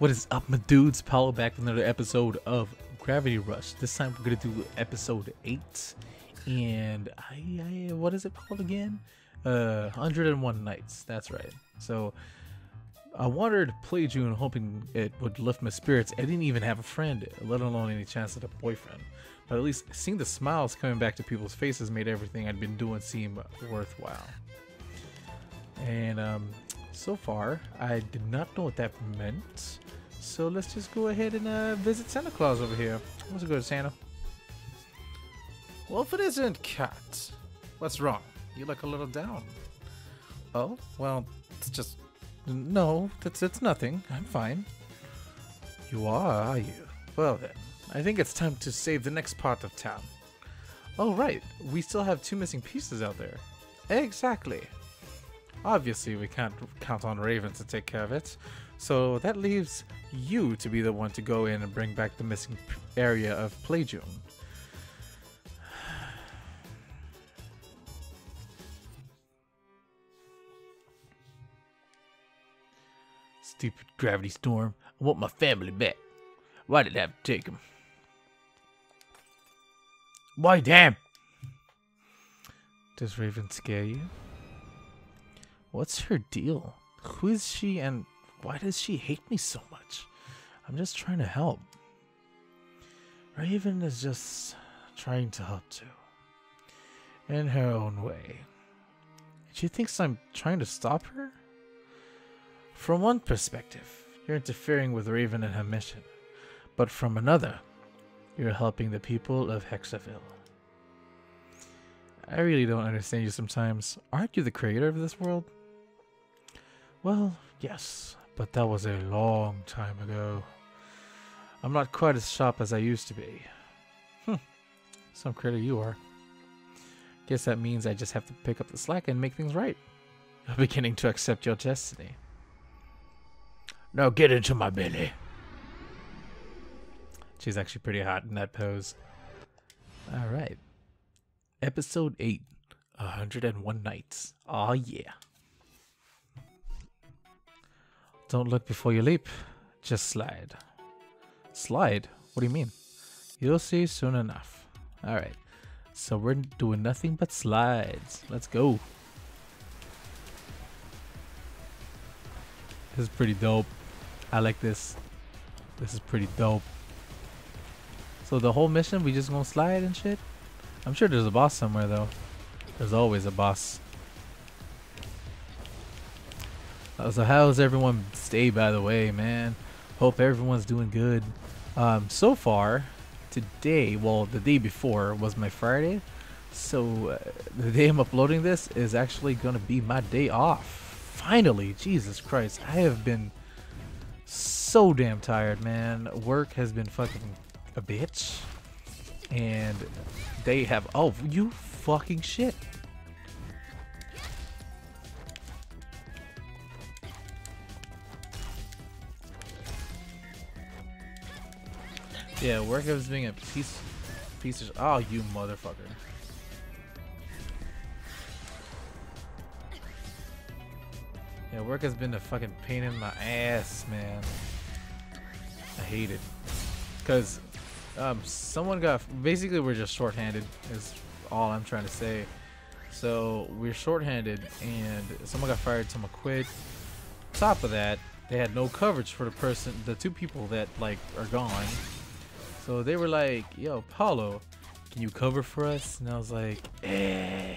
What is up, my dudes? Paolo back with another episode of Gravity Rush. This time we're gonna do episode eight, and I, I what is it called again? Uh, 101 Nights. That's right. So I wanted to Pleajune, hoping it would lift my spirits. I didn't even have a friend, let alone any chance at a boyfriend. But at least seeing the smiles coming back to people's faces made everything I'd been doing seem worthwhile. And um, so far, I did not know what that meant. So let's just go ahead and uh, visit Santa Claus over here. Let's go to Santa. Well, if it isn't Kat, what's wrong? You look a little down. Oh, well, it's just... No, that's, it's nothing. I'm fine. You are, are you? Well then, I think it's time to save the next part of town. Oh right, we still have two missing pieces out there. Exactly. Obviously, we can't count on Raven to take care of it, so that leaves you to be the one to go in and bring back the missing area of Pleajune. Stupid gravity storm. I want my family back. Why did I have to take them? Why damn? Does Raven scare you? What's her deal? Who is she and why does she hate me so much? I'm just trying to help. Raven is just trying to help too. In her own way. She thinks I'm trying to stop her? From one perspective, you're interfering with Raven and her mission. But from another, you're helping the people of Hekseville. I really don't understand you sometimes. Aren't you the creator of this world? Well, yes, but that was a long time ago. I'm not quite as sharp as I used to be. Hmm, some critter you are. Guess that means I just have to pick up the slack and make things right. I'm beginning to accept your destiny. Now get into my belly. She's actually pretty hot in that pose. Alright. Episode 8 101 Nights. Aw, yeah. Don't look before you leap. Just slide. Slide? What do you mean? You'll see soon enough. Alright. So we're doing nothing but slides. Let's go. This is pretty dope. I like this. This is pretty dope. So the whole mission, we just gonna slide and shit? I'm sure there's a boss somewhere though. There's always a boss. So how's everyone stay by the way, man? Hope everyone's doing good. Um, so far, today, well, the day before was my Friday. So uh, the day I'm uploading this is actually gonna be my day off. Finally, Jesus Christ, I have been so damn tired, man. Work has been fucking a bitch. And they have, oh, you fucking shit. Yeah, work has being a piece, piece of, oh, you motherfucker. Yeah, work has been a fucking pain in my ass, man. I hate it. Because um, someone got, basically we're just shorthanded is all I'm trying to say. So we're shorthanded and someone got fired, someone quit. Top of that, they had no coverage for the person, the two people that like are gone. So they were like, yo, Paolo, can you cover for us? And I was like, eh.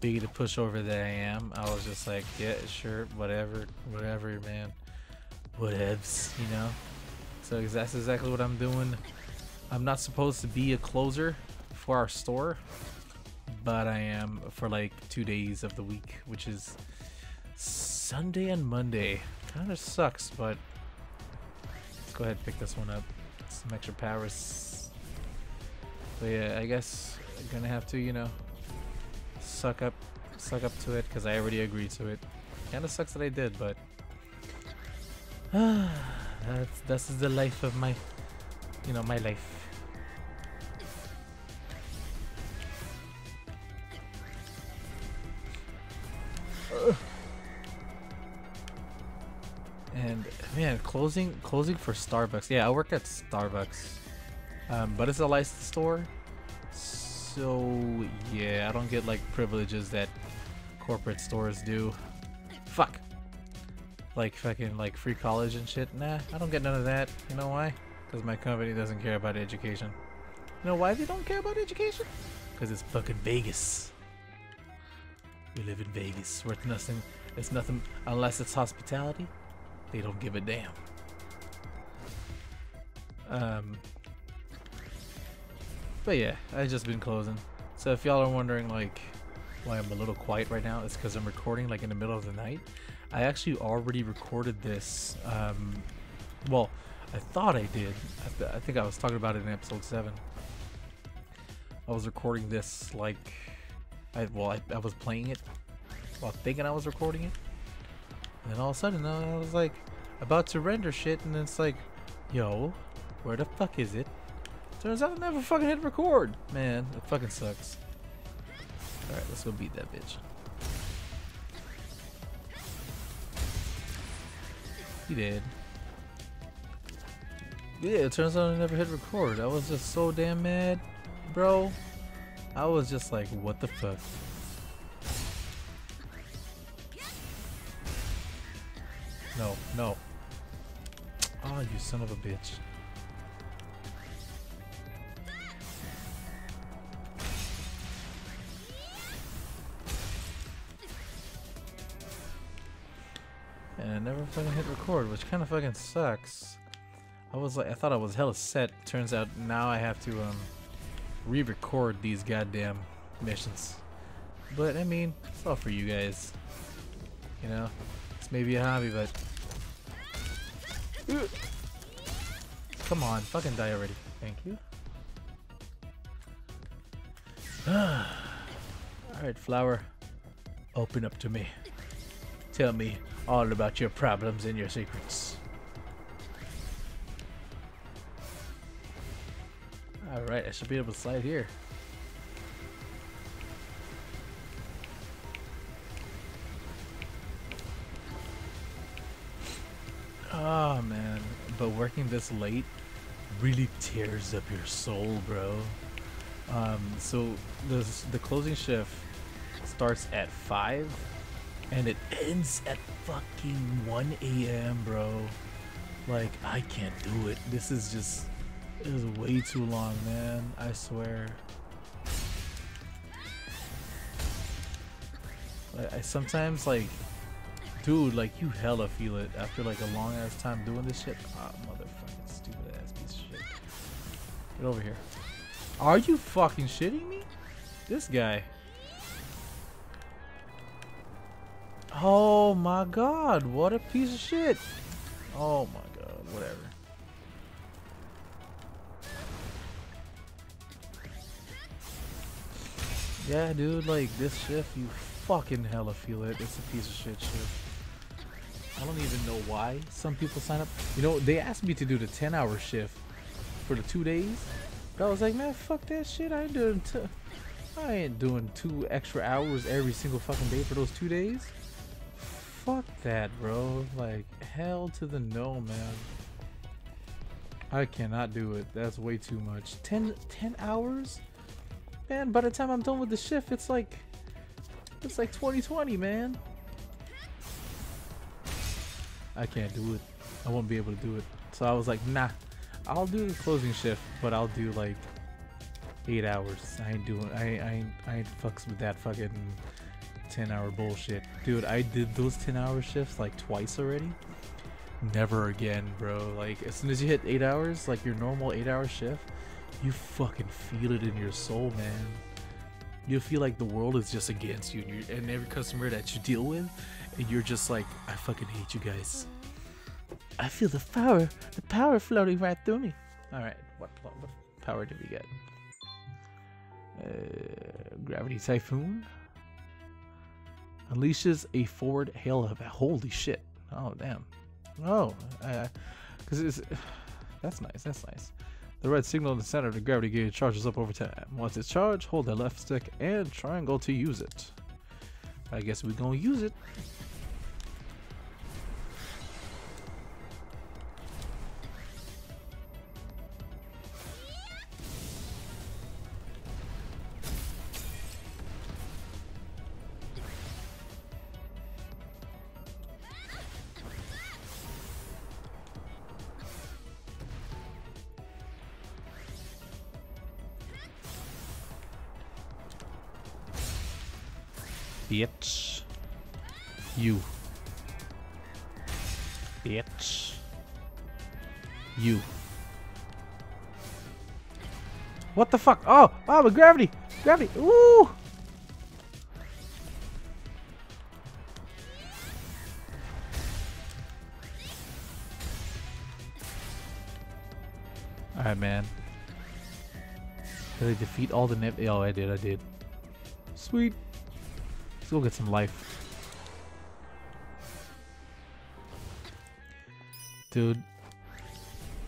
Big the pushover that I am, I was just like, yeah, sure, whatever, whatever, man. Whatevs, you know? So that's exactly what I'm doing. I'm not supposed to be a closer for our store, but I am for like two days of the week, which is Sunday and Monday. Kind of sucks, but let's go ahead and pick this one up. Some extra powers. But yeah, I guess I'm gonna have to, you know, suck up, suck up to it because I already agreed to it. Kind of sucks that I did, but that's this is the life of my, you know, my life. Man, closing closing for Starbucks. Yeah, I work at Starbucks, um, but it's a licensed store. So yeah, I don't get like privileges that corporate stores do. Fuck. Like fucking like free college and shit. Nah, I don't get none of that. You know why? Because my company doesn't care about education. You know why they don't care about education? Because it's fucking Vegas. We live in Vegas, it's nothing. It's nothing unless it's hospitality. They don't give a damn. Um. But yeah, I've just been closing. So if y'all are wondering like why I'm a little quiet right now, it's because I'm recording like in the middle of the night. I actually already recorded this. Um, well, I thought I did. I, th I think I was talking about it in episode seven. I was recording this like, I well, I, I was playing it while thinking I was recording it, and all of a sudden I was like about to render shit, and it's like, yo, where the fuck is it? Turns out I never fucking hit record. Man, it fucking sucks. Alright, let's go beat that bitch. He did. Yeah, it turns out I never hit record. I was just so damn mad, bro. I was just like, what the fuck? No, no. Oh, you son of a bitch. And I never fucking hit record, which kind of fucking sucks. I was like, I thought I was hella set. Turns out now I have to um, re-record these goddamn missions. But I mean, it's all for you guys. You know, it's maybe a hobby, but come on, fucking die already. Thank you. Alright, flower. Open up to me. Tell me all about your problems and your secrets. Alright, I should be able to slide here. Oh man, but working this late really tears up your soul, bro. Um, so the the closing shift starts at five, and it ends at fucking 1 a.m., bro. Like I can't do it. This is just it is way too long, man. I swear. I, I sometimes like Dude, like you hella feel it after like a long ass time doing this shit. Ah, motherfucking stupid ass piece of shit. Get over here. Are you fucking shitting me? This guy. Oh my god, what a piece of shit. Oh my god, whatever. Yeah, dude, like this shift, you fucking hella feel it. It's a piece of shit shift. I don't even know why some people sign up. You know, they asked me to do the 10 hour shift for the two days. But I was like, man, fuck that shit. I ain't doing. I ain't doing two extra hours every single fucking day for those two days. Fuck that, bro. Like, hell to the no, man. I cannot do it. That's way too much. 10, 10 hours? Man, by the time I'm done with the shift, it's like, it's like 2020, man. I can't do it. I won't be able to do it. So I was like, nah, I'll do the closing shift, but I'll do like eight hours. I ain't doing. I I I ain't fucks with that fucking ten hour bullshit, dude. I did those ten hour shifts like twice already. Never again, bro. Like as soon as you hit eight hours, like your normal eight hour shift, you fucking feel it in your soul, man. You feel like the world is just against you, and, and every customer that you deal with and you're just like, I fucking hate you guys. I feel the power, the power floating right through me. All right, what, what, power do we get? Uh, gravity typhoon unleashes a forward hail of holy shit. Oh damn. Oh, because it's that's nice. That's nice. The red signal in the center of the gravity gauge charges up over time. Once it's charged, hold the left stick and triangle to use it. I guess we're gonna use it. Bitch. You. Bitch. You. What the fuck? Oh! Oh, with gravity! Gravity! Ooh! Alright, man. Did I defeat all the nip? Oh, I did, I did. Sweet. Let's go get some life. Dude.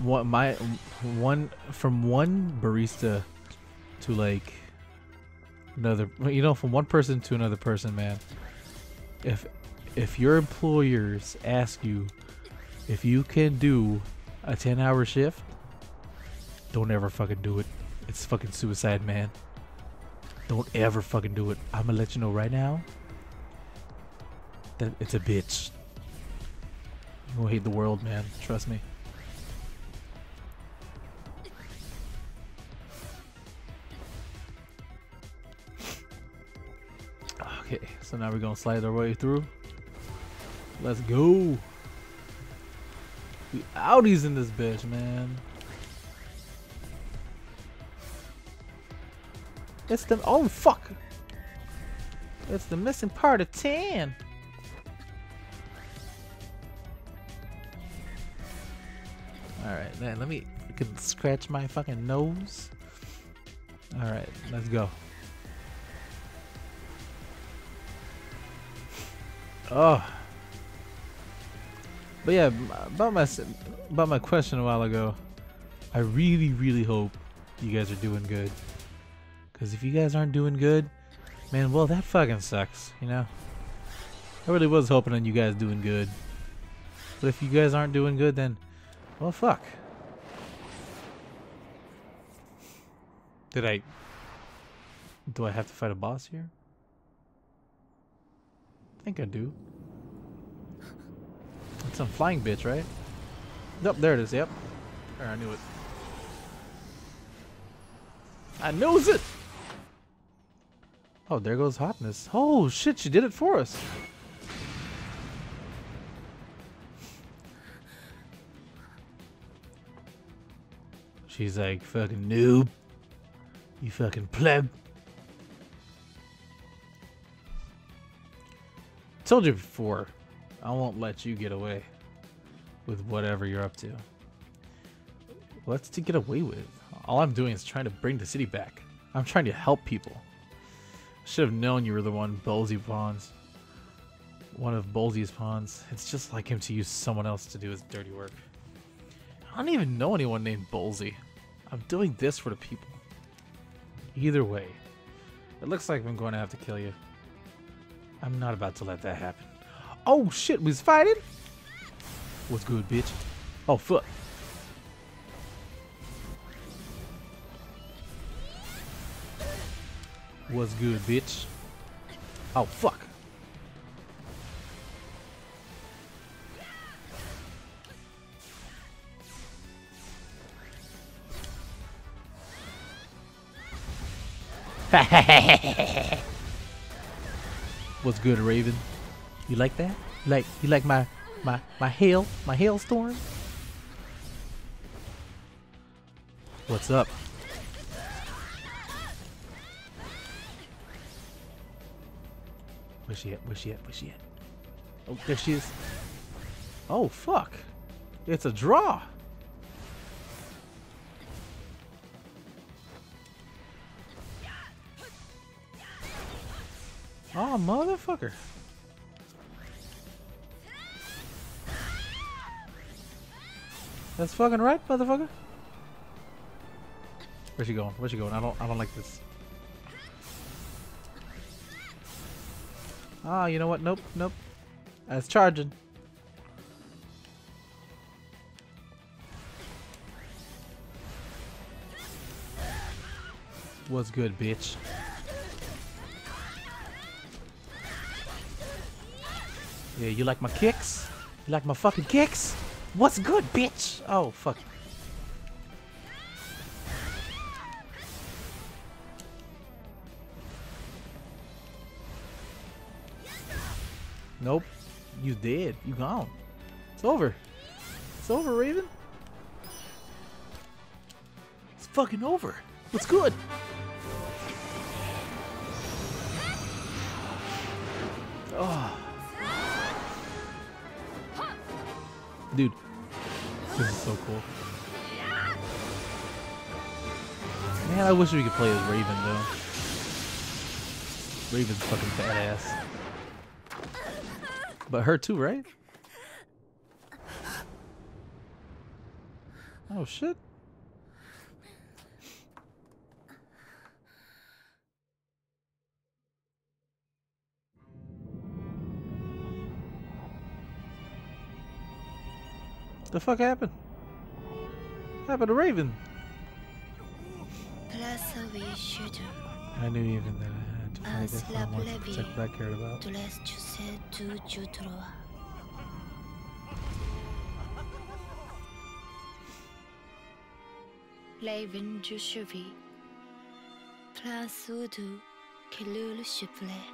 What my one from one barista to like another you know from one person to another person man if if your employers ask you if you can do a 10 hour shift don't ever fucking do it. It's fucking suicide, man. Don't ever fucking do it. I'm gonna let you know right now that it's a bitch. You gonna hate the world, man. Trust me. Okay, so now we're gonna slide our way through. Let's go. We outies in this bitch, man. It's the oh fuck. It's the missing part of ten. Alright, man, let me I can scratch my fucking nose. Alright, let's go. Oh. But yeah, about my about my question a while ago, I really, really hope you guys are doing good. Because if you guys aren't doing good, man, well, that fucking sucks, you know? I really was hoping on you guys doing good. But if you guys aren't doing good, then, well, fuck. Did I... Do I have to fight a boss here? I think I do. It's some flying bitch, right? Yep, there it is, yep. There, I knew it. I knows it! Oh, there goes hotness. Oh shit, she did it for us. She's like, fucking noob. You fucking pleb. Told you before, I won't let you get away with whatever you're up to. What's to get away with? All I'm doing is trying to bring the city back. I'm trying to help people. Should have known you were the one Bolsey pawns. One of Bolsey's pawns. It's just like him to use someone else to do his dirty work. I don't even know anyone named Bolsey. I'm doing this for the people. Either way, it looks like I'm going to have to kill you. I'm not about to let that happen. Oh shit, we was fighting? What's good, bitch? Oh fuck. What's good, bitch? Oh, fuck. What's good, Raven? You like that? You like you like my my my hail my hailstorm? What's up? Where's she at? Where's she at? Where's she at? Oh, there she is. Oh, fuck. It's a draw. Oh, motherfucker. That's fucking right, motherfucker. Where's she going? Where's she going? I don't I don't like this. Ah, you know what? Nope, nope. It's charging. What's good, bitch? Yeah, you like my kicks? You like my fucking kicks? What's good, bitch? Oh, fuck. Nope. You dead. You gone. It's over. It's over, Raven. It's fucking over. What's good? Oh. Dude, this is so cool. Man, I wish we could play as Raven though. Raven's fucking badass. But her too, right? Oh shit. The fuck happened? What happened to Raven? Plus, we should I knew even that I had to fight As if I la to plebe. what I cared about. te laisse, tu sais d'où je dois. Raven, je survis. Place où d'où que le soufflet.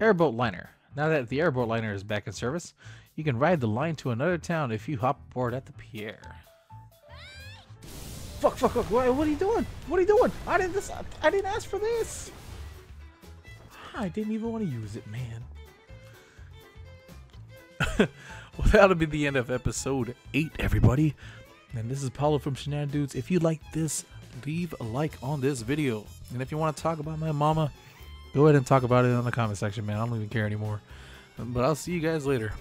Airboat liner. Now that the airboat liner is back in service, you can ride the line to another town if you hop aboard at the pier. Fuck! Fuck! Fuck! What, what are you doing? What are you doing? I didn't. I didn't ask for this. I didn't even want to use it, man. well, that'll be the end of episode eight, everybody. And this is Paolo from Shenanidudes. If you like this, leave a like on this video. And if you want to talk about my mama, go ahead and talk about it in the comment section, man. I don't even care anymore. But I'll see you guys later.